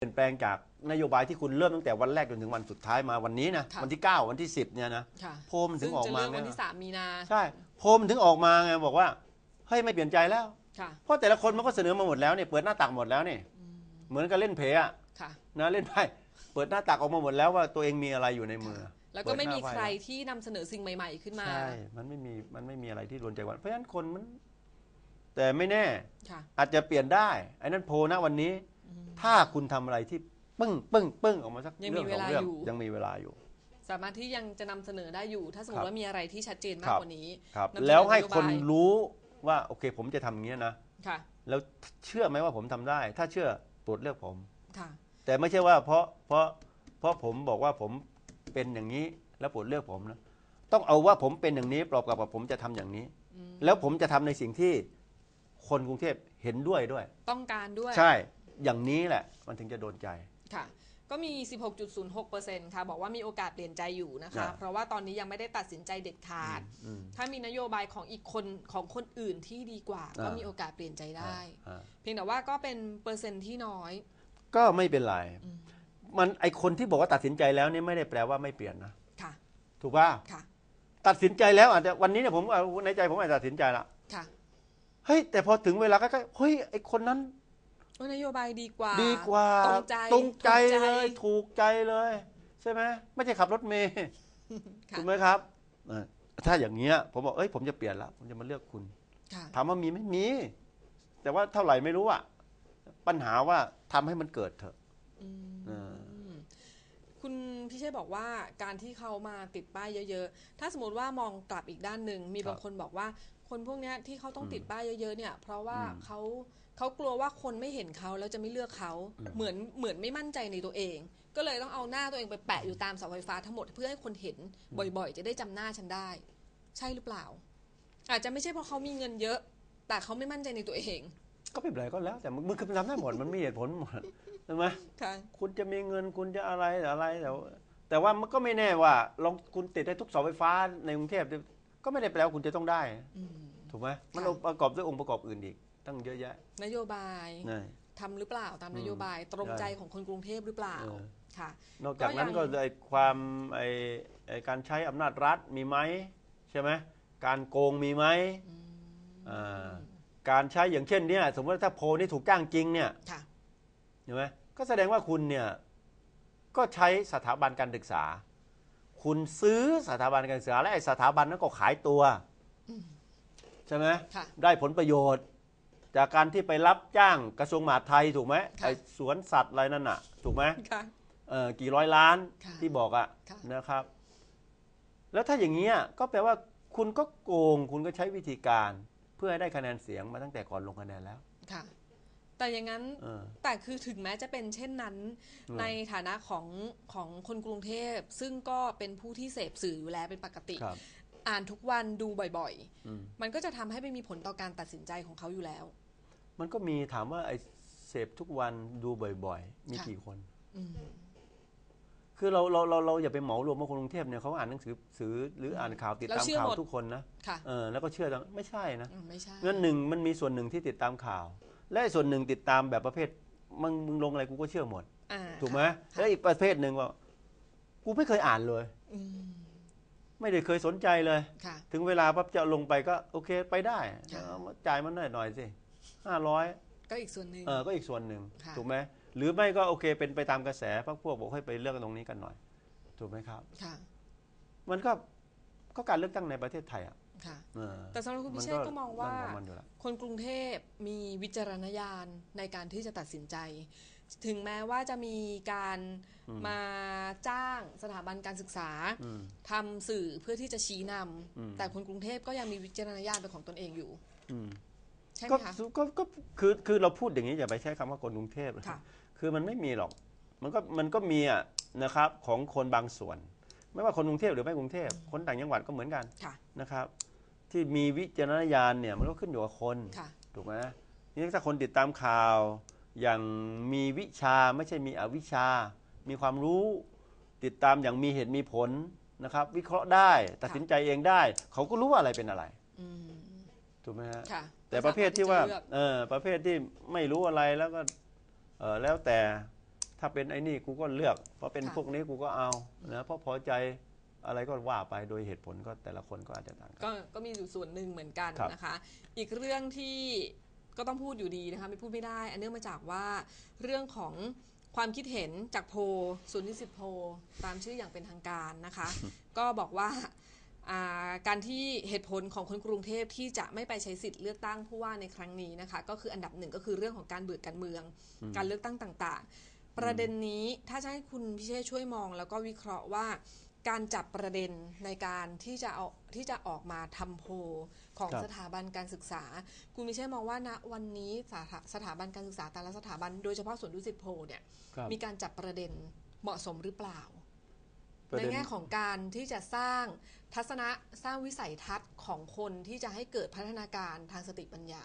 เปลี่ยนแปลงจากนโยบายที่คุณเริ่มตั้งแต่วันแรกจนถึงวันสุดท้ายมาวันนี้นะค่ะ วันที่ 9 วันที่ 10เนี่ยนะค่ะโพลมันถึซึ่งงออกจะมาเลือกวันไงที่3มีนาใช่โพลมันถึงออกมาไงบอกว่าเฮ้ยไม่เปลี่ยนใจแล้ว ค่ะเพราะแต่ละคนมันก็เสนอมาหมดแล้วเนี่ยเปิดหน้าตักหมดแล้วเนี่ยเหมือนกับเล่นเพอะค่ะ นะเล่นไพ่เปิดหน้าตักออกมาหมดแล้วว่าตัวเองมีอะไรอยู่ในมือแล้วก็ไม่มีเปิดหน้าใครไพ่ที่นำเสนอสิ่งใหม่ ๆ ขึ้นมาใช่มันไม่มีมันไม่มีอะไรที่โดนใจวันเพราะฉะนั้นคนมัน แต่ไม่แน่ ค่ะอาจจะเปลี่ยนได้ไอ้นั่นโพลนะวันนี้ ถ้าคุณทำอะไรที่ปึ้งปึ้งปึ้งออกมาสักยังมีเรื่องสองเวลาเรื่องอยู่ ยังมีเวลาอยู่ สามารถที่ยังจะนำเสนอได้อยู่ ถ้าสมมครัติบ ว่ามีอะไรที่ชัดเจนมาครักบกว่านี้ครับนำเสนอแล้วให้นโยบายคนรู้ว่าโอเค ผมจะทำอย่างนี้นะ ค่ะ แล้วเชื่อไหมว่าผมทำได้ ถ้าเชื่อโปรดเลือกผม ค่ะ แต่ไม่ใช่ว่าเพราะเพราะเพราะผมบอกว่าผมเป็นอย่างนี้แล้วโปรดเลือกผมนะต้องเอาว่าผมเป็นอย่างนี้ประกอบกับผมจะทำอย่างนี้ แล้วผมจะทำในสิ่งที่คนกรุงเทพเห็นด้วยด้วย ต้องการด้วย ใช่ อย่างนี้แหละ มันถึงจะโดนใจ ค่ะ ก็มี 16.06%ค่ะ บอกว่ามีโอกาสเปลี่ยนใจอยู่นะคะอ่าเพราะว่าตอนนี้ยังไม่ได้ตัดสินใจเด็ดขาดอืมถ้ามีนโยบายของอีกคนของคนอื่นที่ดีกว่า ก็อ่ามี มีโอกาสเปลี่ยนใจได้ อ่าเพียงแต่ว่าก็เป็นเปอร์เซ็นต์ที่น้อย ก็ไม่เป็นไรมันไอคนที่บอกว่าตัดสินใจแล้วนี่ไม่ได้แปลว่าไม่เปลี่ยนนะ ค่ะ ถูกป่ะ ค่ะ ตัดสินใจแล้วอาจจะวันนี้เนี่ยผมเอาในใจผมอาจจะตัดสินใจละ ค่ะ เฮ้ยแต่พอถึงเวลาใกล้ๆเฮ้ยไอคนนั้นว่า นโยบายดีกว่า ดีกว่าตรงใจตรงใจถูกเลยถูกใจเลย ใช่ไหมไม่ใช่ขับรถเมย์ค่ะถูกไหมครับเออถ้าอย่างเงี้ยผมบอกเอ้ยผมจะเปลี่ยนละผมจะมาเลือกคุณค่ะถามว่ามีไหมมี แต่ว่าเท่าไหร่ไม่รู้อะปัญหาว่าทำให้มันเกิดเถอะอืมเออคุณพิเชษบอกว่าการที่เขามาติดป้ายเยอะ ๆ ถ้าสมมติว่ามองกลับอีกด้านหนึ่งมีบางคนบอกว่า คนพวกเนี้ยที่เขาต้องติดป้ายเยอะ ๆ เนี่ย เพราะว่าเขา เขากลัวว่าคนไม่เห็นเขาแล้วจะไม่เลือกเขาเหมือนเหมือนไม่มั่นใจในตัวเอง ก็เลยต้องเอาหน้าตัวเองไปแปะอยู่ตามเสาไฟฟ้าทั้งหมดเพื่อให้คนเห็นบ่อยๆ จะได้จำหน้าฉันได้ ใช่หรือเปล่า อาจจะไม่ใช่เพราะเขามีเงินเยอะ แต่เขาไม่มั่นใจในตัวเอง ก็ไม่เป็นไรก็แล้ว แต่มันมันคือมันทำได้หมดมันมีเหตุผลหมดใช่ไหมค่ะคุณจะมีเงินคุณจะอะไรอะไรแต่ว่าแต่ว่ามันก็ไม่แน่ว่าลองคุณติดได้ทุกเสาไฟฟ้าในกรุงเทพก็ไม่ได้แปลว่าคุณจะต้องได้อืมถูกไหมมันค่ะประกอบด้วยองค์ประกอบอื่นอีก ตั้งเยอะแยะ นโยบายนี่ทำหรือเปล่าตามนโยบายตรงใจของคนกรุงเทพหรือเปล่าเออ ค่ะนอกจากนั้นก็ก็ยังไอความไอไอการใช้อำนาจรัฐมีไหมใช่ไหมการโกงมีไหมอ่าการใช้อย่างเช่นเนี่ยสมมติว่าถ้าโพลนี่ถูกจ้างจริงเนี่ยค่ะ เห็นไหมก็แสดงว่าคุณเนี่ยก็ใช้สถาบันการศึกษา คุณซื้อสถาบันการศึกษา และไอสถาบันนั้นก็ขายตัวใช่ไหมค่ะ ได้ผลประโยชน์ จากการที่ไปรับจ้างกระทรวงมหาดไทยถูกไหมค่ะไอสวนสัตว์อะไรนั่นน่ะ ถูกไหมค่ะ เออกี่ร้อยล้านค่ะที่บอกอะค่ะ นะครับ แล้วถ้าอย่างเงี้ยก็แปลว่าคุณก็โกงคุณก็ใช้วิธีการ เพื่อให้ได้คะแนนเสียงมาตั้งแต่ก่อนลงคะแนนแล้ว ค่ะ แต่อย่างนั้น เออ แต่คือถึงแม้จะเป็นเช่นนั้น อืม ในฐานะของของคนกรุงเทพ ซึ่งก็เป็นผู้ที่เสพสื่ออยู่แล้วเป็นปกติ ครับ อ่านทุกวันดูบ่อยอืม ๆ มันก็จะทำให้ไม่มีผลต่อการตัดสินใจของเขาอยู่แล้ว มันก็มีถามว่าไอ้เสพทุกวันดูบ่อยๆ มีค่ะ กี่คน อืม คือเราเราเราเราอย่าไปเหมารวมว่าคนกรุงเทพเนี่ยเขาอ่านหนังสือสื่อหรืออ่านข่าวติดตามแล้วเชื่อข่าวหมด ทุกคนนะค่ะเออแล้วก็เชื่อตามไม่ใช่นะ อืมไม่ใช่เงินหนึ่งมันมีส่วนหนึ่งที่ติดตามข่าว และไอ้ส่วนหนึ่งติดตามแบบประเภทมึงมึงลงอะไรกูก็เชื่อหมด อ่าถูกไหมค่ะแล้วอีกประเภทหนึ่งว่ากูไม่เคยอ่านเลย อืมไม่ได้เคยสนใจเลย ค่ะ ถึงเวลาปั๊บจะลงไปก็โอเคไปได้ค่ะ เอามาจ่ายมันหน่อยหน่อยสิ ห้าร้อยก็อีกส่วนหนึ่ง เออก็อีกส่วนหนึ่งค่ะ ถูกไหมหรือไม่ก็โอเคเป็นไปตามกระแสพักพวกบอกให้ไปเลือกตรงนี้กันหน่อย ถูกไหมครับ ค่ะ มันก็ก็การเลือกตั้งในประเทศไทยอะค่ะ เออแต่สำหรับคุณพิเชษก็มองว่า นขมันอยู่แล้ว คนกรุงเทพมีวิจารณญาณในการที่จะตัดสินใจ ถึงแม้ว่าจะมีการมาจ้างสถาบันการศึกษาอืม ทำสื่อเพื่อที่จะชี้นอืมำแต่คนกรุงเทพก็ยังมีวิจารณญาณเป็นของตนเองอยู่ อืมใช่ไหก็มคะ ก็ก็คือคือเราพูดอย่างนี้อย่าไปใช้คำว่าคนกรุงเทพค่ะ คือมันไม่มีหรอก มันก็มันก็มีอะนะครับของคนบางส่วน ไม่ว่าคนกรุงเทพหรือไม่กรุงเทพคนต่างจังหวัดก็เหมือนกันค่ะ นะครับ ที่มีวิจารณญาณเนี่ยมันก็ขึ้นอยู่กับคน ค่ะ ถูกไหมนี่ถ้าคนติดตามข่าว อย่างมีวิชาไม่ใช่มีอวิชามีความรู้ติดตามอย่างมีเหตุมีผลนะครับ วิเคราะห์ได้ ตัดสินใจเองได้ เขาก็รู้ว่าอะไรเป็นอะไร อืม ถูกไหมฮะค่ะแต่ประเภทที่ว่าสมรถจะเลือกเออประเภทที่ไม่รู้อะไรแล้วก็เออแล้วแต่ถ้าเป็นไอ้นี่กูก็เลือกเพราะเป็นค่ะ พวกนี้กูก็เอานะเพราะพอใจอะไรก็ว่าไปโดยเหตุผลก็แต่ละคนก็อาจจะต่างกัน ก็ก็มีอยู่ส่วนหนึ่งเหมือนกันครับนะคะ อีกเรื่องที่ก็ต้องพูดอยู่ดีนะคะไม่พูดไม่ได้ อันเนื่องมาจากว่าเรื่องของความคิดเห็นจากโพลศูนย์นิสิตโพลตามชื่ออย่างเป็นทางการนะคะ ก็บอกว่าอ่า การที่เหตุผลของคนกรุงเทพที่จะไม่ไปใช้สิทธิ์เลือกตั้งผู้ว่าในครั้งนี้นะคะ ก็คืออันดับหนึ่งก็คือเรื่องของการเบื่อการเมือง การเลือกตั้งต่างๆ ประเด็นนี้ถ้าจะให้คุณพิเชษช่วยมอง แล้วก็วิเคราะห์ว่าการจับประเด็นในการที่จะเอาที่จะออกมาทำโพลของครับสถาบันการศึกษา คุณมิเช่มองว่าณวันนี้สถาสถาบันการศึกษาแต่ละสถาบันโดยเฉพาะส่วนดุสิตโพลเนี่ยครับมีการจับประเด็นเหมาะสมหรือเปล่าประ ในเด็นแง่ของการที่จะสร้างทัศนะสร้างวิสัยทัศน์ของคนที่จะให้เกิดพัฒนาการทางสติปัญญา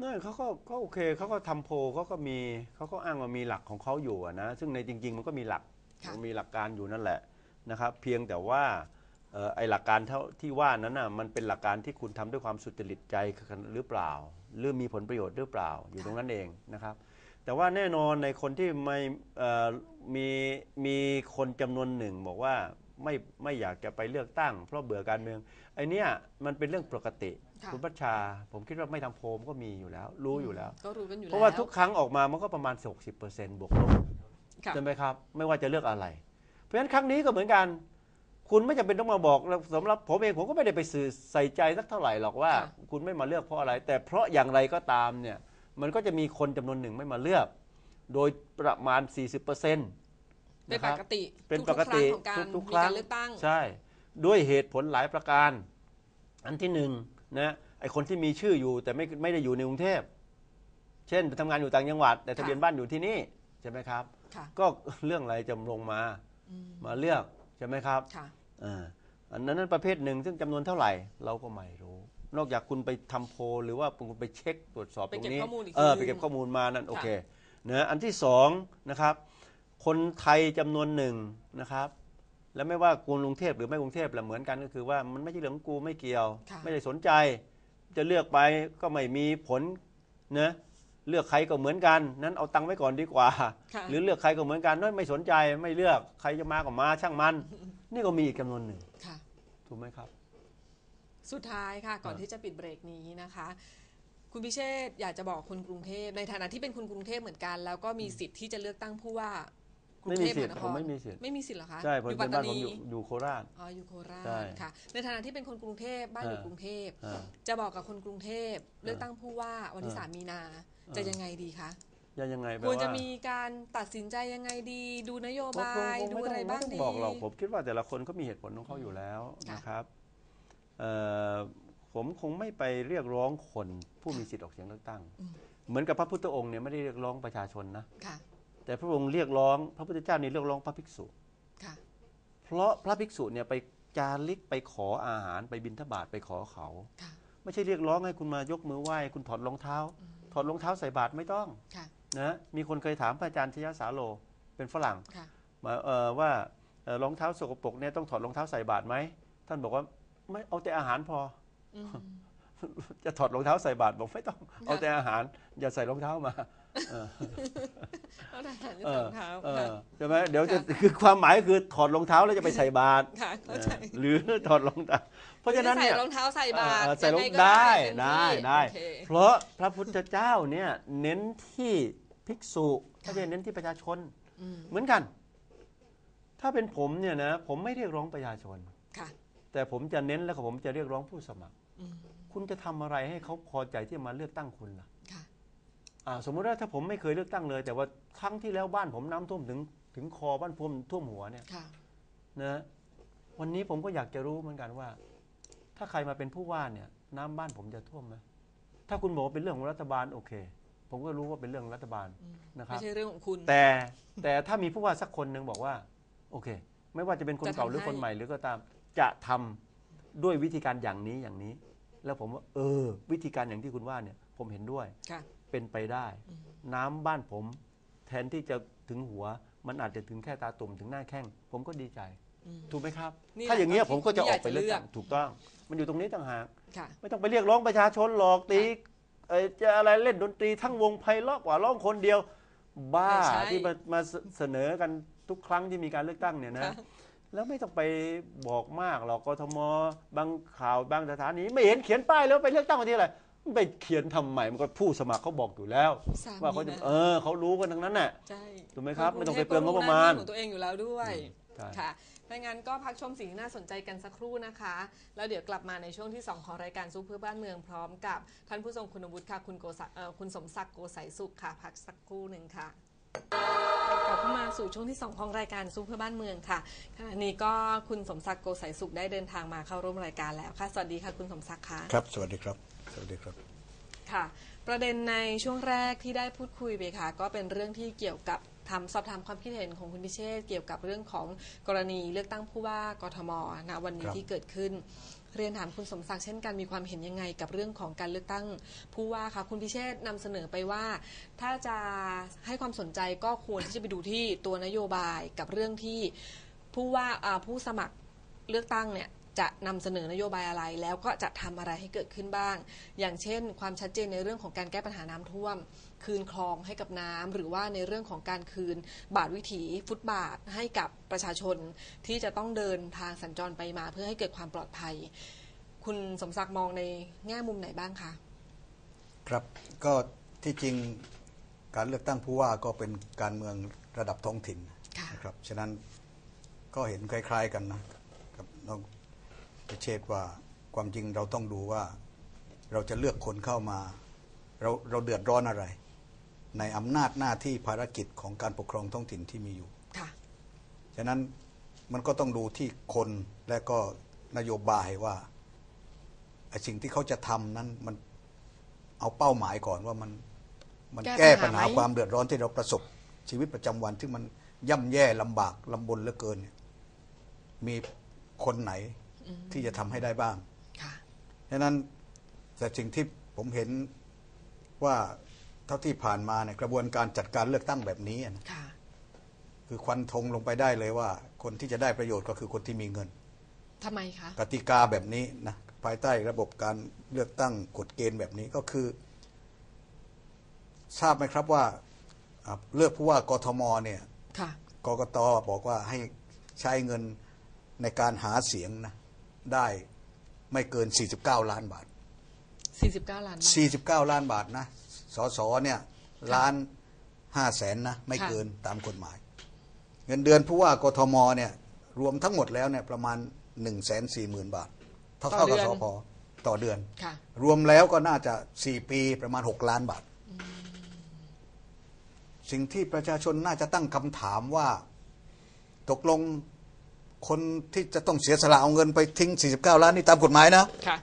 นั่นเขาก็ก็โอเคเขาก็ทำโพลเขาก็มีเขาก็อ้างว่ามีหลักของเขาอยู่อะนะซึ่งในจริง ๆ มันก็มีหลักค่ะมันมีหลักการอยู่นั่นแหละนะครับ เพียงแต่ว่าเอ่อไอหลักการเท่าที่ว่านั้นน่ะมันเป็นหลักการที่คุณทำด้วยความสุจริตใจหรือเปล่า หรือมีผลประโยชน์หรือเปล่าอยู่ตรงนั้นเองนะครับ แต่ว่าแน่นอนในคนที่ไม่เอ่อมีมีคนจำนวนหนึ่ง บอกว่าไม่ไม่อยากจะไปเลือกตั้ง เพราะเบื่อการเมืองไอเนี้ยมันเป็นเรื่องปกติค่ะคุณพัชชา ผมคิดว่าไม่ทำโพลมันก็มีอยู่แล้ว รู้อยู่แล้วก็รู้กันอยู่เพแล้วราะว่าทุกครั้งออกมามันก็ประมาณ 60%บวกลบค่ะใช่ไหมครับ ไม่ว่าจะเลือกอะไร เพราะฉะนั้นครั้งนี้ก็เหมือนกัน คุณไม่จำเป็นต้องมาบอกแล้วสำหรับผมเองผมก็ไม่ได้ไปสื่อใส่ใจสักเท่าไหร่หรอกว่าค่ะคุณไม่มาเลือกเพราะอะไร แต่เพราะอย่างไรก็ตามเนี่ย มันก็จะมีคนจำนวนหนึ่งไม่มาเลือก โดยประมาณ 40%เป็นนะคปรับกติเป็นทุปๆกติครั้งของการทุกๆมีครั้กางรเลือกตั้ง ใช่ ด้วยเหตุผลหลายประการ อันที่หนึ่งนะไอคนที่มีชื่ออยู่แต่ไม่ไม่ได้อยู่ในกรุงเทพ เช่นไปทำงานอยู่ต่างจังหวัด แต่ทะเบียนบ้านอยู่ที่นี่ใช่ไหมครับ ค่ะก็เรื่องอะไรจะลงมาอืมมาเลือกใช่ไหมครับค่ะ อ่าอันนั้นนั้นประเภทหนึ่งซึ่งจำนวนเท่าไหร่เราก็ไม่รู้ นอกจากคุณไปทำโพลหรือว่าคุณไปเช็คตรวจสอบไปตรงเก็บนี้ข้อมูลอีกเออทีไปเก็บข้อมูลมานั่นค่ะโอเคนะอันที่สองนะครับ คนไทยจำนวนหนึ่งนะครับ แล้วไม่ว่ากรุงเทพหรือไม่กรุงเทพแหละเหมือนกันก็คือว่ามันไม่ใช่เรื่องของกูไม่เกี่ยว ค่ะ ไม่ได้สนใจ จะเลือกไปก็ไม่มีผลนะเลือกใครก็เหมือนกันนั้นเอาตังค์ไว้ก่อนดีกว่า ค่ะหรือเลือกใครก็เหมือนกันน้อยไม่สนใจไม่เลือกใครจะมาก็มาช่างมัน นี่ก็มีอีกจำนวนหนึ่งค่ะ ถูกไหมครับ สุดท้ายค่ะ ก่อนอ่าที่จะปิดเบรกนี้นะคะ คุณพิเชษฐ์อยากจะบอกคนกรุงเทพในฐานะที่เป็นคนกรุงเทพเหมือนกัน แล้วก็มีสิทธิ์ที่จะเลือกตั้งผู้ว่ากรุไม่งมีเทพสิมทหาธิ์นคผมรไม่มีสิทธิ์ไม่มีสิทธิ์เหรอคะใช่ผมอยู่เป็ปัตนตาบ้านผมนีอยู่อยู่โคราชอ๋ออยู่โคราใช่ชค่ะ ในฐานะที่เป็นคนกรุงเทพบ้านอยู่อ่ากรุงเทพอ่าจะบอกกับคนกรุงเทพเลือกตั้งผู้ว่าวันที่อ่าสามมีนาจะยังไงดีคะจะยังไงแปลควรว่าจะมีการตัดสินใจยังไงดี ดูนโยผมบาคงยคงดูไม่อะไรต้องบ้างไม่ต้อดีงบอกหรอกผมคิดว่าแต่ละคนก็มีเหตุผลของเขาอยู่แล้วค่ะนะครับเอ่อ ผมคงไม่ไปเรียกร้องคนผู้มีสิทธิ์ออกเสียงเลือกตั้ง เหมือนกับพระพุทธองค์เนี่ยไม่ได้เรียกร้องประชาชนนะค่ะแต่พระองค์เรียกร้องพระพุทธเจ้านี่เรียกร้องพระภิกษุค่ะเพราะพระภิกษุเนี่ยไปจาริกไปขออาหารไปบิณฑบาตไปขอเขาค่ะไม่ใช่เรียกร้องให้คุณมายกมือไหว้คุณถอดรองเท้า ถอดรองเท้าใส่บาตรไม่ต้องค่ะนะมีคนเคยถามพระอาจารย์ชยสาโลเป็นฝรั่งค่ะมาเอ่อว่าเอ่อรองเท้าสกปรกเนี่ยต้องถอดรองเท้าใส่บาตรไหมท่านบอกว่า ไม่เอาแต่อาหารพออืมจะถอดรองเท้าใส่บาตรบอกไม่ต้อง เอาแต่อาหาร อย่าใส่รองเท้ามาเอาทหารที่เอสอองเท้าเอค่ะอใช่ไหมเดี๋ยวจะคือความหมายคือถอดรองเท้าแล้วจะไปใส่บาตรค่ะเข้าเอใจอหรือถอดรองเท้าเพราะฉะนั้นใส่เนี่ยรองเท้าใส่บาตรเออใส่รองยังงก็ได้เต็มได้ที่ได้โอเคเพราะพระพุทธเจ้าเนี่ยเน้นที่ภิกษุไม่ใช่เน้นที่ประชาชนอืมเหมือนกัน ถ้าเป็นผมเนี่ยนะผมไม่เรียกร้องประชาชนค่ะ แต่ผมจะเน้นแล้วก็ผมจะเรียกร้องผู้สมัคร อืมคุณจะทำอะไรให้เขาพอใจที่จะมาเลือกตั้งคุณล่ะค่ะ อ่าสมมติว่าถ้าผมไม่เคยเลือกตั้งเลย แต่ว่าครั้งที่แล้วบ้านผมน้ำท่วมถึงถึงคอบ้านผมท่วมหัวเนี่ยค่ะนะวันนี้ผมก็อยากจะรู้เหมือนกันว่า ถ้าใครมาเป็นผู้ว่าเนี่ย น้ำบ้านผมจะท่วมไหมถ้าคุณบอกว่าเป็นเรื่องของรัฐบาลโอเค ผมก็รู้ว่าเป็นเรื่องรัฐบาลอืมนะครัไม่บใช่เรื่องของคุณ แต่แต่ถ้ามีผู้ว่าสักคนหนึ่งบอกว่า โอเค ไม่ว่าจะเป็นคนจะทำเก่าหรือให้คนใหม่หรือก็ตาม จะทำด้วยวิธีการอย่างนี้อย่างนี้ แล้วผมว่าเออ วิธีการอย่างที่คุณว่าเนี่ย ผมเห็นด้วยค่ะเป็นไปได้ น้ำบ้านผมแทนที่จะถึงหัว มันอาจจะถึงแค่ตาตุ่มถึงหน้าแข้งผมก็ดีใจอืมถูกไหมครับนี่แหละถ้าอย่างเงี้ยผมก็จะออกไปที่เลือกอยากจะตั้งถูกต้อง มันอยู่ตรงนี้ต่างหากค่ะไม่ต้องไปเรียกร้องประชาชนหรอกตีเอ่อจะอะไรเล่นดนตรีทั้งวงไพเราะกว่าร้องคนเดียว บ้าไม่ใช่ที่มามาเสนอกันทุกครั้งที่มีการเลือกตั้งเนี่ยนะค่ะ แล้วไม่ต้องไปบอกมากหรอกกทมบางข่าวบางสถานีไม่เห็นเขียนป้ายแล้วไปเลือกตั้งวันที่อะไรมันไปเขียนทำไมมันก็ผู้สมัครเขาบอกอยู่แล้วสามว่าเขาจะมีนเออเขารู้กันทั้งนั้นน่ะใช่ถูกไหมครับนไม่ต้องไปกเปลืองงบประมาณหน้ที่ของตัวเองอยู่แล้วด้วยใช่ค่ะดังนั้นก็พักชมสิ่งที่น่าสนใจกันสักครู่นะคะ แล้วเดี๋ยวกลับมาในช่วงที่ 2 ของรายการซูเพื่อบ้านเมืองพร้อมกับ ท่านผู้ทรงคุณวุฒิค่ะคุณโกศักดิ์เอ่อคุณสมศักดิ์โกสายสุขค่ะพักสักครู่หนึ่งค่ะ กลับเข้ามาสู่ช่วงที่ 2 ของรายการซูเพื่อบ้านเมืองค่ะขณะนี้ก็คุณสมศักดิ์โกสายสุขได้เดินทางมาเข้าร่วมรายการแล้วค่ะ สวัสดีค่ะคุณสมศักดิ์ค่ะครับ สวัสดีครับ สวัสดีครับ ค่ะ ประเด็นในช่วงแรกที่ได้พูดคุยไปค่ะ ก็เป็นเรื่องที่เกี่ยวกับทำสอบถามความคิดเห็นของคุณพิเชษฐ์เกี่ยวกับเรื่องของกรณีเลือกตั้งผู้ว่ากทมณวันนี้ครับที่เกิดขึ้น เรียนถามคุณสมศักดิ์เช่นกันมีความเห็นยังไงกับเรื่องของการเลือกตั้งผู้ว่าคะคุณพิเชษฐ์นำเสนอไปว่า ถ้าจะให้ความสนใจก็ควรที่จะไปดูที่ตัวนโยบายกับเรื่องที่ผู้ว่าผู้สมัครเลือกตั้งเนี่ย จะนำเสนอนโยบายอะไรแล้วก็จะทำอะไรให้เกิดขึ้นบ้าง อย่างเช่น ความชัดเจนในเรื่องของการแก้ปัญหาน้ำท่วม คืนคลองให้กับน้ำหรือว่าในเรื่องของการคืนบาทวิถีฟุตบาทให้กับประชาชน ที่จะต้องเดินทางสัญจรไปมาเพื่อให้เกิดความปลอดภัย คุณสมศักดิ์มองในแง่มุมไหนบ้างคะครับก็ที่จริงการเลือกตั้งผู้ว่าก็เป็นการเมืองระดับท้องถิ่นนะครับฉะนั้นก็เห็นคล้าย ๆกันนะกับ น้องพิเชษฐ์ว่าความจริงเราต้องดูว่าเราจะเลือกคนเข้ามา เราเราเดือดร้อนอะไร ในอำนาจหน้าที่ภารกิจของการปกครองท้องถิ่นที่มีอยู่ค่ะฉะนั้นมันก็ต้องดูที่คนและก็นโยบายว่าไอ้สิ่งที่เขาจะทำนั้นมันเอาเป้าหมายก่อนว่ามันมันแก้แก้ปัปัญญหาหาไหมความเดือดร้อนที่เราประสบชีวิตประจำวันที่มันย่ำแย่ลำบากลำบนเหลือเกินเนี่ยมีคนไหน ที่จะทำให้ได้บ้าง ค่ะฉะนั้นแต่สิ่งที่ผมเห็นว่าเท่าที่ผ่านมาเนี่ยกระบวนการจัดการเลือกตั้งแบบนี้นะค่ะ คือควันธงลงไปได้เลยว่า คนที่จะได้ประโยชน์ก็คือคนที่มีเงิน ทำไมคะ กติกาแบบนี้นะภายใต้ระบบการเลือกตั้งกฎเกณฑ์แบบนี้ก็คือ ทราบไหมครับว่าอ่าเลือกผู้ว่ากทมเนี่ยค่ะ กกตบอกว่าให้ใช้เงินในการหาเสียงนะ ได้ไม่เกิน 49 ล้านบาท 49 ล้านบาท 49 ล้านบาทนะ สสเนี่ยล้านห้าแสนนะไม่ค่ะเกินตามกฎหมาย เงินเดือนผู้ว่ากทมเนี่ยรวมทั้งหมดแล้วเนี่ยประมาณ1นึ่งแสนสี่หมื่นบาท เท่าเท่ากับสพต่อเดือนค่ะรวมแล้วก็น่าจะ4ปีประมาณ6ล้านบาท สิ่งที่ประชาชนน่าจะตั้งคำถามว่า ตกลง คนที่จะต้องเสียสละเอาเงินไปทิ้ง 49 ล้านนี่ตามกฎหมายนะค่ะ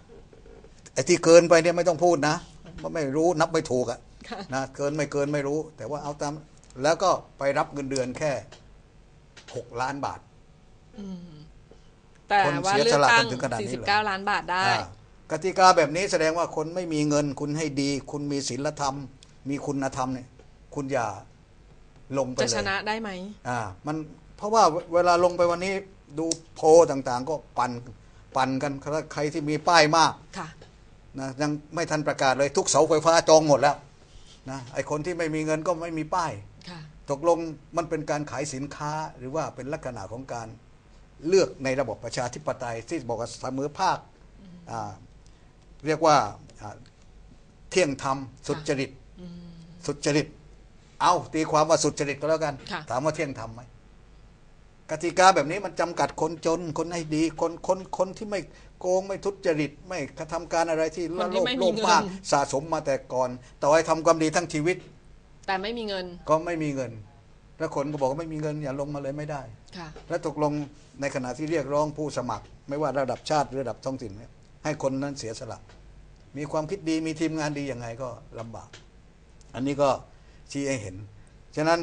ไอ้ที่เกินไปเนี่ยไม่ต้องพูดนะเพราะไม่รู้นับไม่ถูกอะค่ะนะเกินไม่เกินไม่รู้ แต่ว่าเอาตาม แล้วก็ไปรับเงินเดือนแค่6ล้านบาทแต่คนว่าเสียเลือสกละตั้งกันถึงขนาดนี้เหรอ49 ล้านบาทได้อ่ากติกาแบบนี้แสดงว่าคนไม่มีเงินคุณให้ดี คุณมีศีลธรรม มีคุณธรรมเนี่ย คุณอย่าลงไปจะเลยชนะได้ไหมอ่า มันเพราะว่าเวลาลงไปวันนี้ ดูโพลต่างๆ ก็ปั่นปั่นกันใครที่มีป้ายมากค่ะนะยังไม่ทันประกาศเลยทุกเสาไฟฟ้าจองหมดแล้วนะไอคนที่ไม่มีเงินก็ไม่มีป้ายค่ะตกลงมันเป็นการขายสินค้าหรือว่าเป็นลักษณะของการเลือกในระบบประชาธิปไตยที่บอกว่าเสมอภาคอ่าเรียกว่าอ่าเที่ยงธรรมสุจริตสุจริต เอาตีความว่าสุจริตก็แล้วกันค่ะถามว่าเที่ยงธรรมไหม กติกาแบบนี้มันจำกัดคนจนคนให้ดีคนคนคนที่ไม่โกงไม่ทุจริตไม่กระทำการอะไรที่คนที่โลภไม่มีโลภเงินมากสะสมมาแต่ก่อน ต่อให้ทำความดีทั้งชีวิต แต่ไม่มีเงิน ก็ไม่มีเงิน แล้วคนก็บอกว่าไม่มีเงินอย่าลงมาเลยไม่ได้ค่ะแล้วตกลงในขณะที่เรียกร้องผู้สมัคร ไม่ว่าระดับชาติหรือระดับท้องถิ่นเนี่ยให้คนนั้นเสียสละมีความคิดดีมีทีมงานดียังไงก็ลำบาก อันนี้ก็ชี้ให้เห็น ฉะนั้น